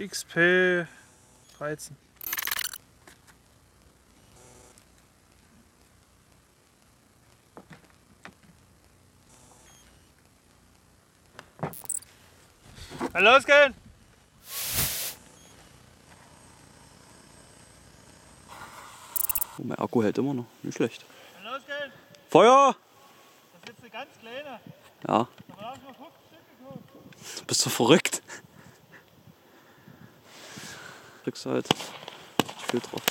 XP 13. Mal losgehen! Oh, mein Akku hält immer noch. Nicht schlecht. Mal losgehen! Feuer! Das ist jetzt eine ganz kleine. Ja, Da brauchen wir 50 Stück du bist so verrückt. Rückseite. Ich viel drauf.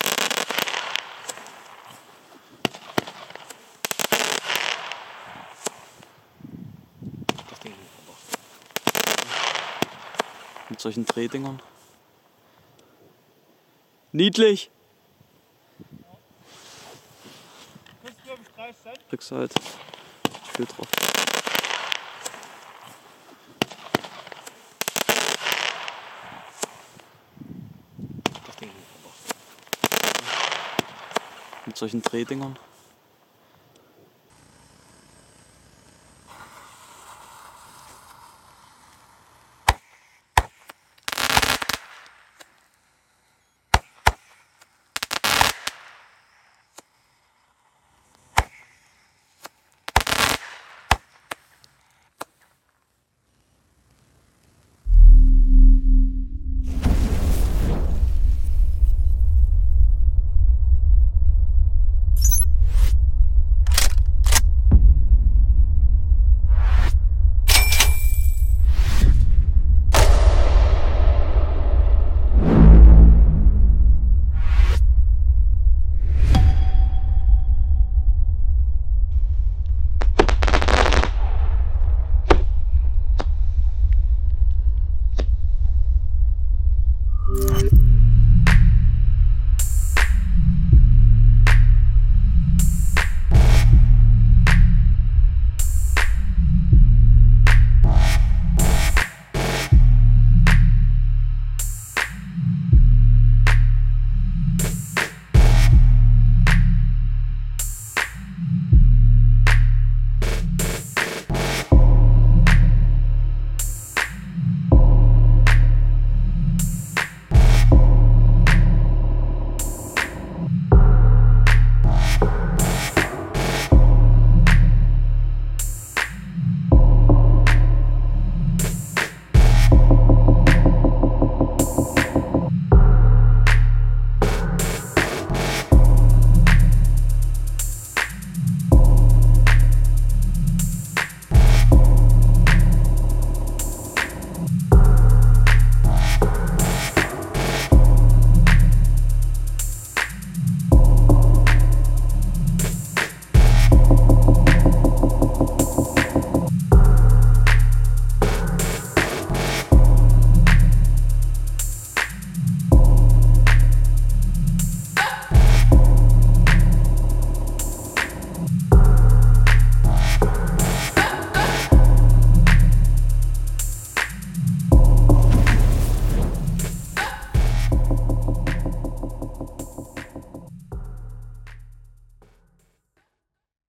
Das Ding. Mit solchen Drehdingern. Niedlich. Kostet glaube ich 30 Cent. Rückseite. Ich viel drauf. Mit solchen Drehdingern.